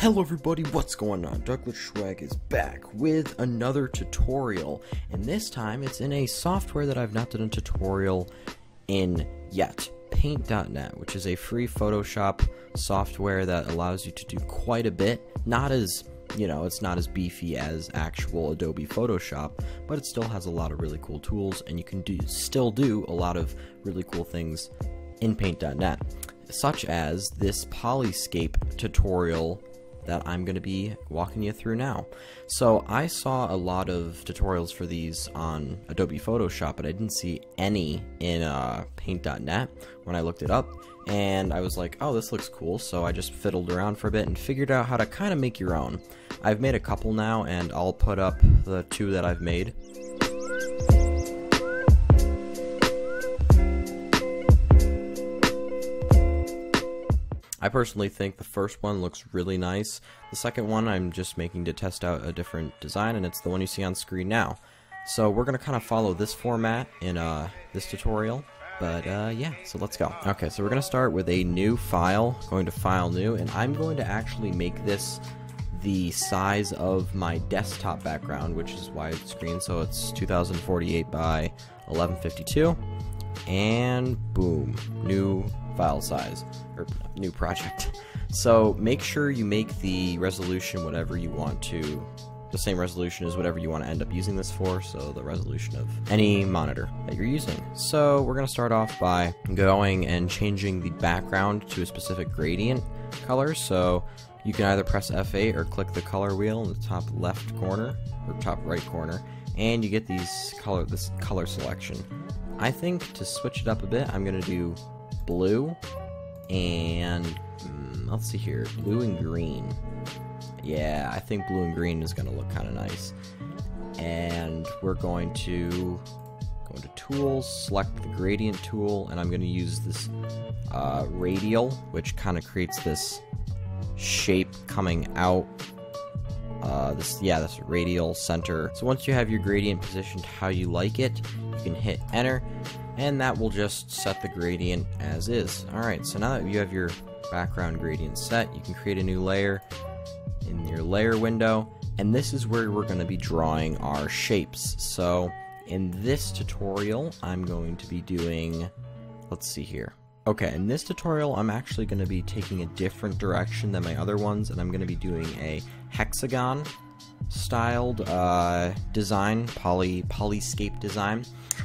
Hello everybody, what's going on? DuckletShwag is back with another tutorial, and this time it's in a software that I've not done a tutorial in yet. Paint.net, which is a free Photoshop software that allows you to do quite a bit. Not as, you know, it's not as beefy as actual Adobe Photoshop, but it still has a lot of really cool tools, and you can do still do a lot of really cool things in Paint.net such as this polyscape tutorial that I'm going to be walking you through now. So I saw a lot of tutorials for these on Adobe Photoshop, but I didn't see any in uh, Paint.net when I looked it up, and I was like, oh, this looks cool, so I just fiddled around for a bit and figured out how to kind of make your own. I've made a couple now, and I'll put up the two that I've made. I personally think the first one looks really nice. The second one I'm just making to test out a different design, and it's the one you see on screen now. So we're going to kind of follow this format in uh, this tutorial. But uh, yeah, so let's go. Okay, so we're going to start with a new file, going to File New, and I'm going to actually make this the size of my desktop background, which is widescreen, so it's 2048 by 1152. And boom, new file size or new project. So make sure you make the resolution whatever you want to the same resolution as whatever you want to end up using this for, so the resolution of any monitor that you're using. So we're going to start off by going and changing the background to a specific gradient color. So you can either press F8 or click the color wheel in the top left corner or top right corner, and you get these color this color selection. I think to switch it up a bit, I'm going to do blue and mm, let's see here, blue and green. Yeah, I think blue and green is going to look kind of nice. And we're going to go into tools, select the gradient tool, and I'm going to use this uh, radial, which kind of creates this shape coming out. Uh, this yeah, this radial center. So once you have your gradient positioned how you like it, you can hit enter and that will just set the gradient as is. Alright, so now that you have your background gradient set, you can create a new layer in your layer window, and this is where we're going to be drawing our shapes. So in this tutorial, I'm going to be doing, let's see here. Okay, in this tutorial, I'm actually going to be taking a different direction than my other ones, and I'm going to be doing a hexagon styled uh, design, poly polyscape design.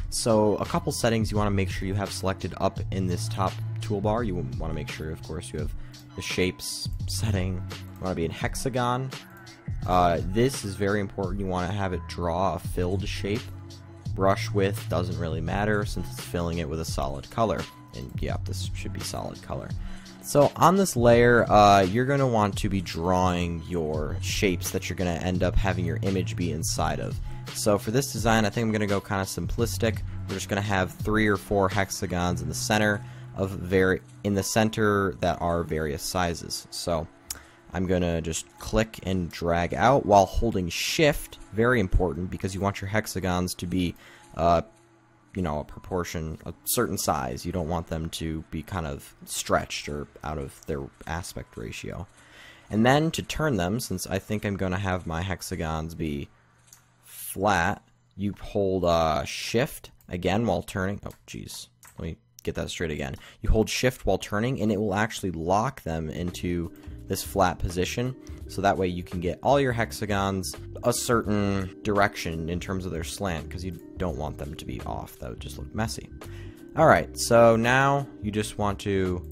So a couple settings you want to make sure you have selected up in this top toolbar. You want to make sure, of course, you have the shapes setting. You want to be in hexagon. Uh, this is very important. You want to have it draw a filled shape. Brush width doesn't really matter since it's filling it with a solid color. And yep, this should be solid color. So on this layer, uh, you're going to want to be drawing your shapes that you're going to end up having your image be inside of. So for this design, I think I'm going to go kind of simplistic. We're just going to have three or four hexagons in the center of very in the center that are various sizes. So I'm going to just click and drag out while holding shift, very important because you want your hexagons to be uh, you know, a proportion, a certain size. You don't want them to be kind of stretched or out of their aspect ratio. And then to turn them, since I think I'm going to have my hexagons be flat, you hold uh, shift again while turning. Oh, jeez. Let me get that straight again. You hold shift while turning, and it will actually lock them into this flat position. So that way you can get all your hexagons a certain direction in terms of their slant, because you don't want them to be off. That would just look messy. Alright, so now you just want to,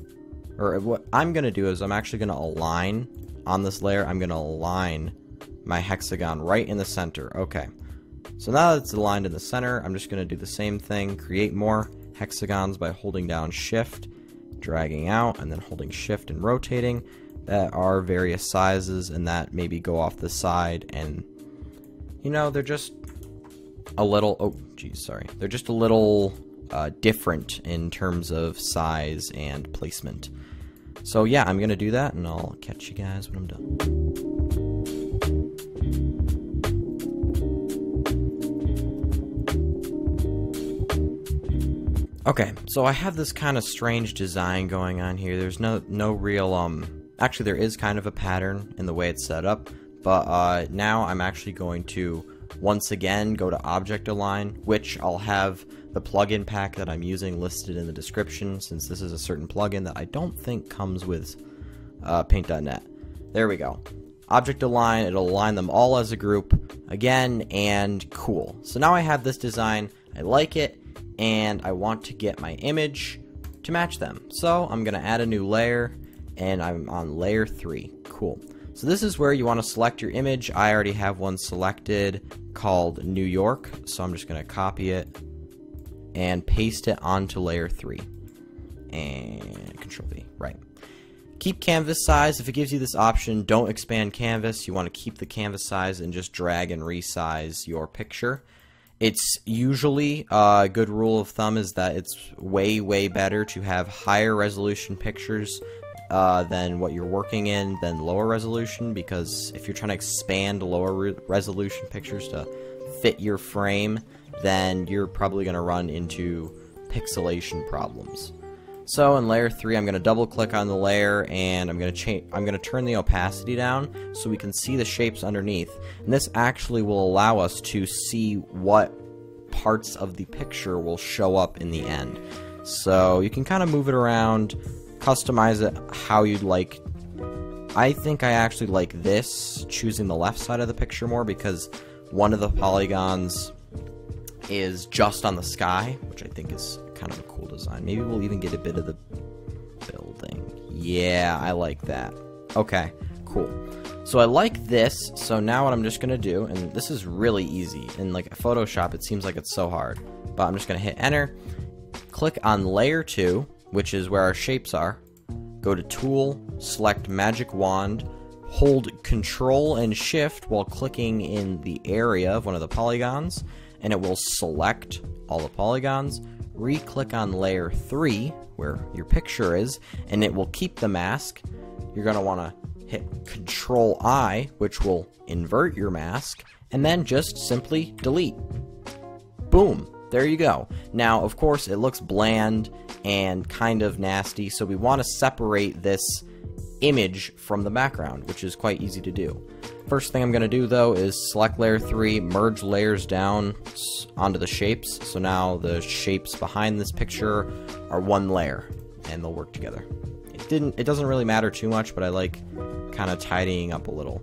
or what I'm going to do is I'm actually going to align on this layer, I'm going to align my hexagon right in the center. Okay, so now that it's aligned in the center, I'm just going to do the same thing, create more hexagons by holding down shift, dragging out, and then holding shift and rotating that are various sizes and that maybe go off the side and you know they're just a little oh geez sorry. They're just a little uh, different in terms of size and placement. So yeah I'm gonna do that and I'll catch you guys when I'm done. Okay, so I have this kind of strange design going on here. There's no no real um actually there is kind of a pattern in the way it's set up, but uh, now I'm actually going to once again go to Object Align, which I'll have the plugin pack that I'm using listed in the description since this is a certain plugin that I don't think comes with uh, Paint.net. There we go. Object Align, it'll align them all as a group again, and cool. So now I have this design, I like it, and I want to get my image to match them. So I'm going to add a new layer, and I'm on layer 3. Cool. So this is where you want to select your image. I already have one selected called New York, so I'm just going to copy it and paste it onto layer 3. And Control V, right. Keep canvas size. If it gives you this option, don't expand canvas. You want to keep the canvas size and just drag and resize your picture. It's usually a uh, good rule of thumb is that it's way, way better to have higher resolution pictures uh, than what you're working in than lower resolution because if you're trying to expand lower re resolution pictures to fit your frame, then you're probably going to run into pixelation problems. So in layer 3, I'm going to double click on the layer and I'm going to change I'm going to turn the opacity down so we can see the shapes underneath. And this actually will allow us to see what parts of the picture will show up in the end. So you can kind of move it around, customize it how you'd like. I think I actually like this, choosing the left side of the picture more because one of the polygons is just on the sky, which I think is kind of a cool design. Maybe we'll even get a bit of the building. Yeah, I like that. Okay, cool. So I like this, so now what I'm just going to do, and this is really easy. In like Photoshop, it seems like it's so hard. But I'm just going to hit enter, click on layer 2, which is where our shapes are. Go to tool, select magic wand, hold control and shift while clicking in the area of one of the polygons, and it will select all the polygons, re-click on layer 3, where your picture is, and it will keep the mask. You're going to want to hit Control I, which will invert your mask, and then just simply delete. Boom. There you go. Now, of course, it looks bland and kind of nasty, so we want to separate this image from the background, which is quite easy to do. First thing I'm going to do though is select layer 3, merge layers down onto the shapes, so now the shapes behind this picture are one layer, and they'll work together. It didn't. It doesn't really matter too much, but I like kind of tidying up a little.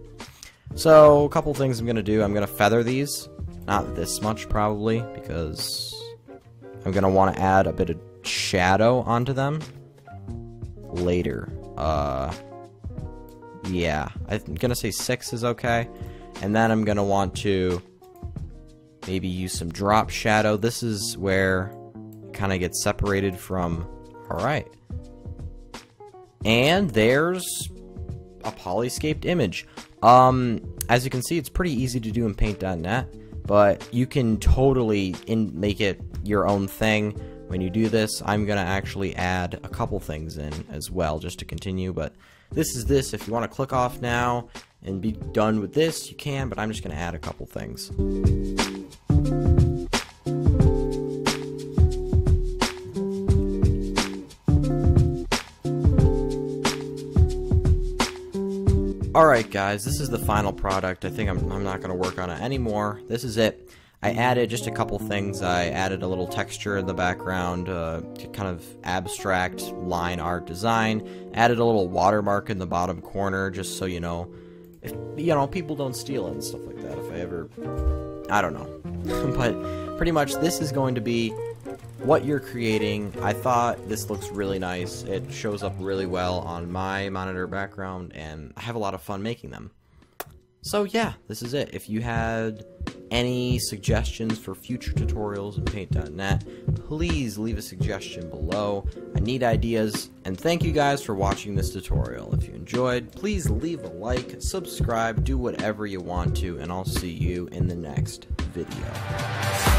So, a couple things I'm going to do. I'm going to feather these. Not this much, probably, because I'm going to want to add a bit of shadow onto them later. Uh, yeah, I'm gonna say six is okay. And then I'm gonna want to maybe use some drop shadow. This is where it kind of gets separated from. Alright. And there's a polyscaped image. Um, as you can see, it's pretty easy to do in Paint.net, but you can totally in make it your own thing. When you do this, I'm going to actually add a couple things in as well, just to continue, but this is this. If you want to click off now and be done with this, you can, but I'm just going to add a couple things. Alright guys, this is the final product. I think I'm, I'm not going to work on it anymore. This is it. I added just a couple things. I added a little texture in the background, uh, kind of abstract line art design. Added a little watermark in the bottom corner, just so you know, if you know people don't steal it and stuff like that. If I ever, I don't know, but pretty much this is going to be what you're creating. I thought this looks really nice. It shows up really well on my monitor background, and I have a lot of fun making them. So yeah, this is it. If you had any suggestions for future tutorials in Paint.net, please leave a suggestion below. I need ideas, and thank you guys for watching this tutorial. If you enjoyed, please leave a like, subscribe, do whatever you want to, and I'll see you in the next video.